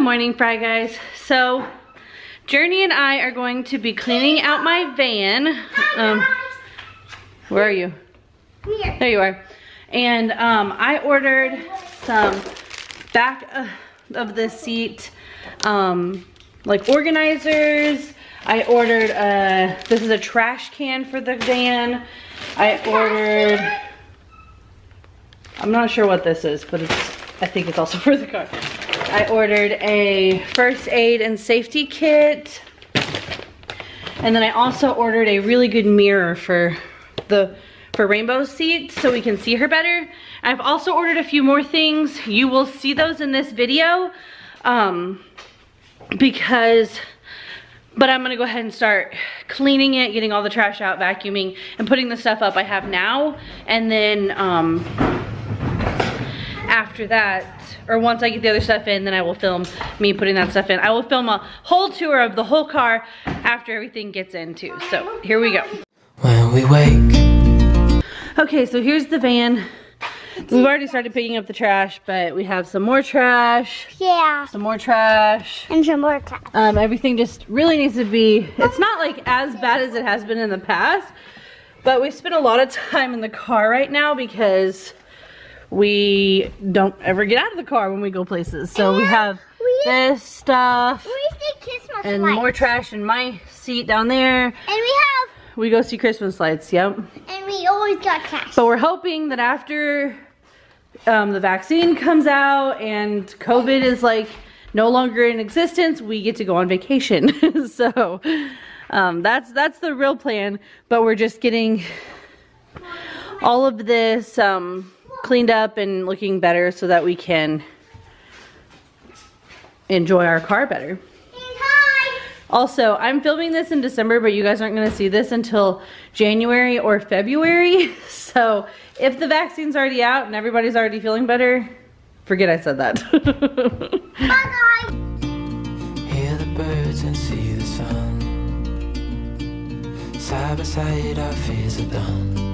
morning, Frey Guys. So, Journey and I are going to be cleaning out my van. Um, where are you? Here. There you are. And um, I ordered some back uh, of the seat, um, like organizers. I ordered a, this is a trash can for the van. I ordered, I'm not sure what this is, but it's, I think it's also for the car. I ordered a first aid and safety kit. And then I also ordered a really good mirror for the for rainbow seat so we can see her better. I've also ordered a few more things. You will see those in this video um, because, but I'm gonna go ahead and start cleaning it, getting all the trash out, vacuuming, and putting the stuff up I have now. And then um, after that, or once I get the other stuff in, then I will film me putting that stuff in. I will film a whole tour of the whole car after everything gets in too. So here we go. When we wake, Okay, so here's the van. We've already started picking up the trash, but we have some more trash, Yeah. some more trash. And some more trash. Um, everything just really needs to be, it's not like as bad as it has been in the past, but we spent a lot of time in the car right now because we don't ever get out of the car when we go places. So we have We- this stuff We see Christmas and lights. more trash in my seat down there. And we have, We go see Christmas lights, yep. and we always got cash. But we're hoping that after um, the vaccine comes out and COVID is like no longer in existence, we get to go on vacation. so um, that's that's the real plan. But we're just getting all of this um, cleaned up and looking better so that we can enjoy our car better. Also, I'm filming this in December, but you guys aren't gonna see this until January or February. So if the vaccine's already out and everybody's already feeling better, forget I said that. Bye, guys. hear the birds and see the sun. Side by side, our fears are done.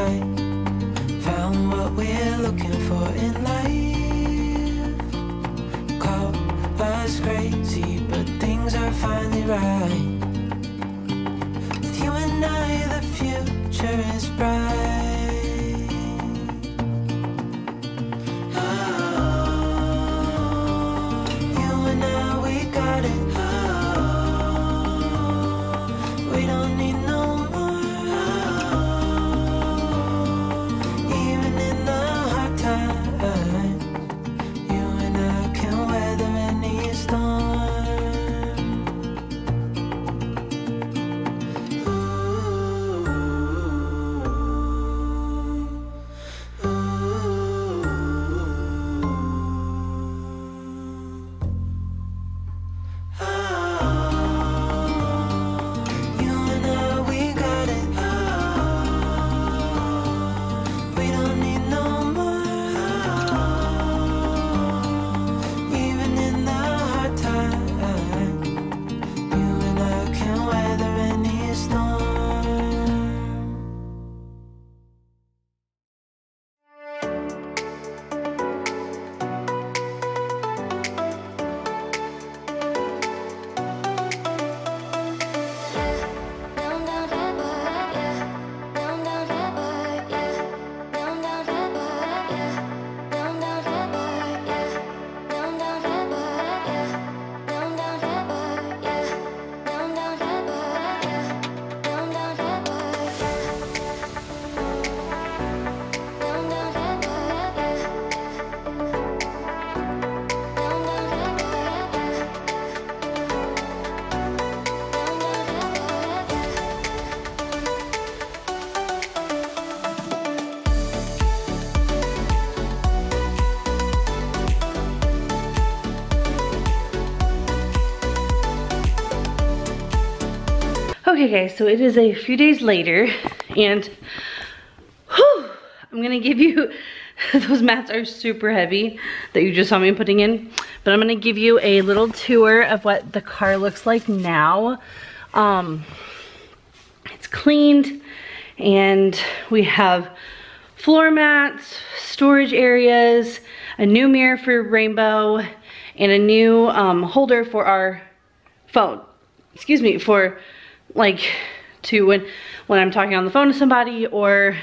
Found what we're looking for in Okay guys, so it is a few days later and whew, I'm gonna give you, those mats are super heavy that you just saw me putting in, but I'm gonna give you a little tour of what the car looks like now. Um, it's cleaned and we have floor mats, storage areas, a new mirror for Rainbow, and a new um, holder for our phone. Excuse me, for like to when, when I'm talking on the phone to somebody or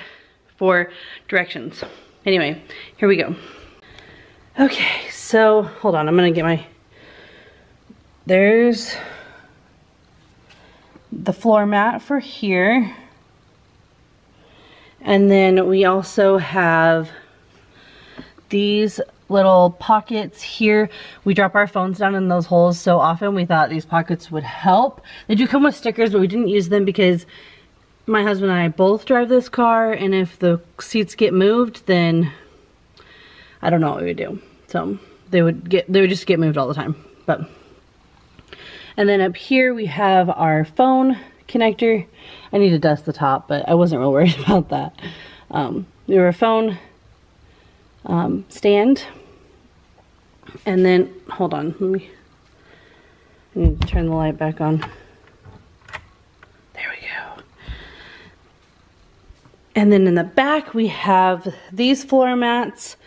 for directions. Anyway, here we go. Okay, so hold on, I'm gonna get my, there's the floor mat for here. And then we also have these little pockets here. We drop our phones down in those holes so often we thought these pockets would help. They do come with stickers but we didn't use them because my husband and I both drive this car and if the seats get moved then I don't know what we would do. So they would get they would just get moved all the time. But and then up here we have our phone connector. I need to dust the top, but I wasn't real worried about that. Um, we have a phone um, stand. And then, hold on, let me, turn the light back on. There we go. And then in the back we have these floor mats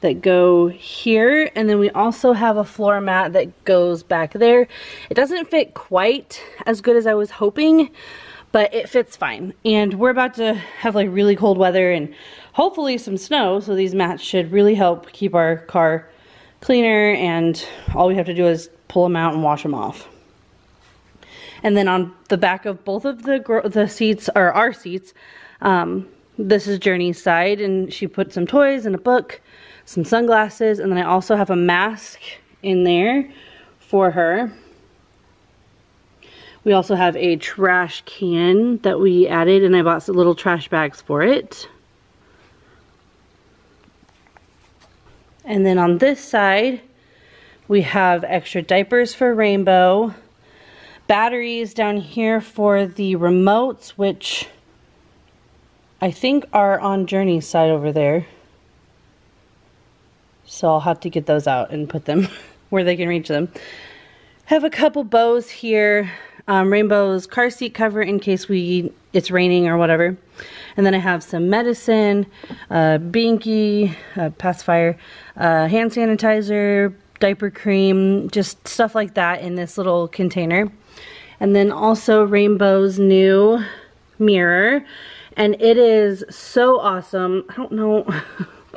that go here and then we also have a floor mat that goes back there. It doesn't fit quite as good as I was hoping but it fits fine and we're about to have like really cold weather and hopefully some snow so these mats should really help keep our car cleaner and all we have to do is pull them out and wash them off. And then on the back of both of the the seats, or our seats, um, this is Journey's side and she put some toys and a book some sunglasses, and then I also have a mask in there for her. We also have a trash can that we added, and I bought some little trash bags for it. And then on this side, we have extra diapers for Rainbow, batteries down here for the remotes, which I think are on Journey's side over there. So I'll have to get those out and put them where they can reach them. Have a couple bows here. Um, Rainbow's car seat cover in case we it's raining or whatever. And then I have some medicine, binky, pacifier, hand sanitizer, diaper cream, just stuff like that in this little container. And then also Rainbow's new mirror. And it is so awesome. I don't know.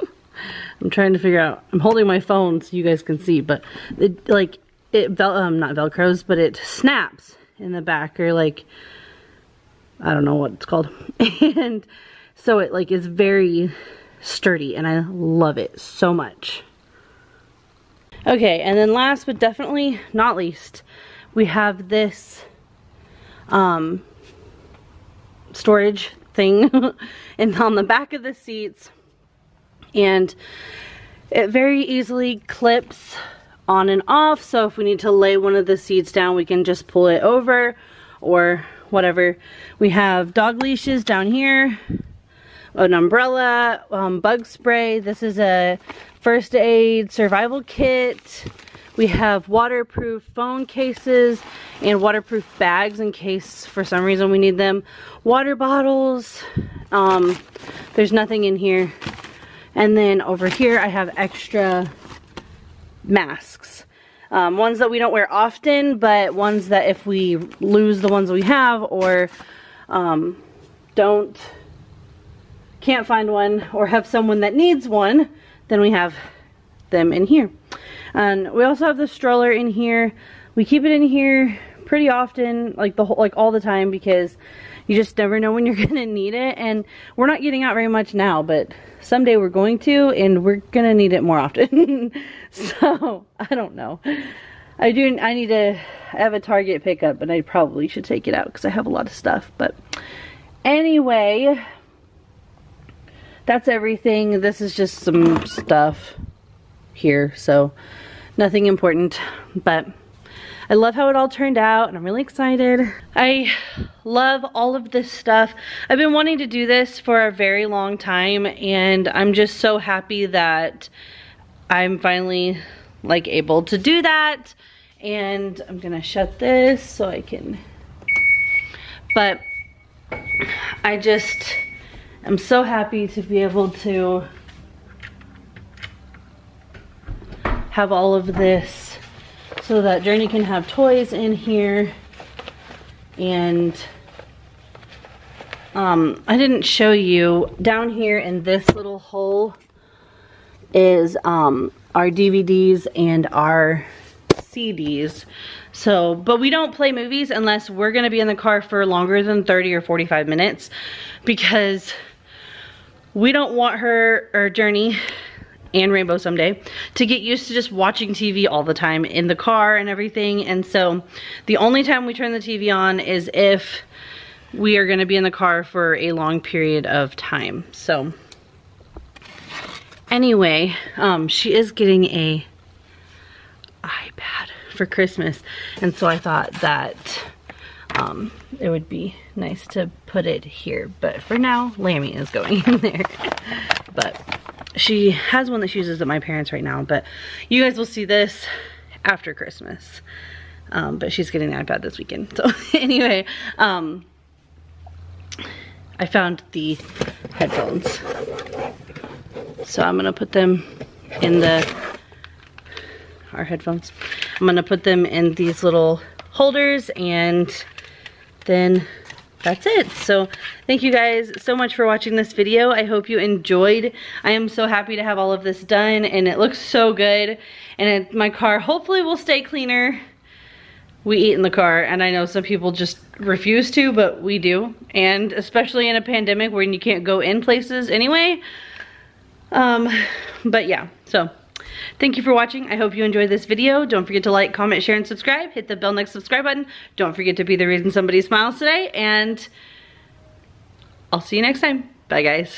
I'm trying to figure out. I'm holding my phone so you guys can see, but it like it vel um not velcros, but it snaps in the back or like I don't know what it's called. and so it like is very sturdy and I love it so much. Okay, and then last but definitely not least, we have this um storage thing and on the back of the seats and it very easily clips on and off. So if we need to lay one of the seats down we can just pull it over or whatever. We have dog leashes down here an umbrella um, bug spray. This is a first aid survival kit. We have waterproof phone cases and waterproof bags in case for some reason we need them. Water bottles um, there's nothing in here. And then over here I have extra masks. Um, ones that we don't wear often, but ones that if we lose the ones we have or um, don't, can't find one or have someone that needs one, then we have them in here. And we also have the stroller in here. We keep it in here pretty often, like the whole, like all the time because you just never know when you're gonna need it. And we're not getting out very much now, but someday we're going to, and we're gonna need it more often. so, I don't know. I do, I need to, have a Target pickup, and I probably should take it out because I have a lot of stuff. But anyway, that's everything. This is just some stuff here, so nothing important. But I love how it all turned out and I'm really excited. I love all of this stuff. I've been wanting to do this for a very long time and I'm just so happy that I'm finally like able to do that. And I'm gonna shut this so I can, but I just am so happy to be able to have all of this so that Journey can have toys in here and um, I didn't show you down here in this little hole is um, our DVDs and our CDs. So, but we don't play movies unless we're gonna be in the car for longer than 30 or 45 minutes because we don't want her or Journey and Rainbow someday to get used to just watching TV all the time in the car and everything. And so the only time we turn the TV on is if we are gonna be in the car for a long period of time. So anyway, um, she is getting a iPad for Christmas. And so I thought that um, it would be nice to put it here. But for now, Lammy is going in there. but she has one that she uses at my parents right now. But you guys will see this after Christmas. Um, but she's getting the iPad this weekend. So anyway, um, I found the headphones. So I'm gonna put them in the our headphones. I'm gonna put them in these little holders and then that's it. So thank you guys so much for watching this video. I hope you enjoyed. I am so happy to have all of this done and it looks so good. And it, my car hopefully will stay cleaner. We eat in the car and I know some people just refuse to, but we do. And especially in a pandemic when you can't go in places anyway. Um, but yeah, so Thank you for watching. I hope you enjoyed this video. Don't forget to like, comment, share, and subscribe. Hit the bell next subscribe button. Don't forget to be the reason somebody smiles today. And I'll see you next time. Bye, guys.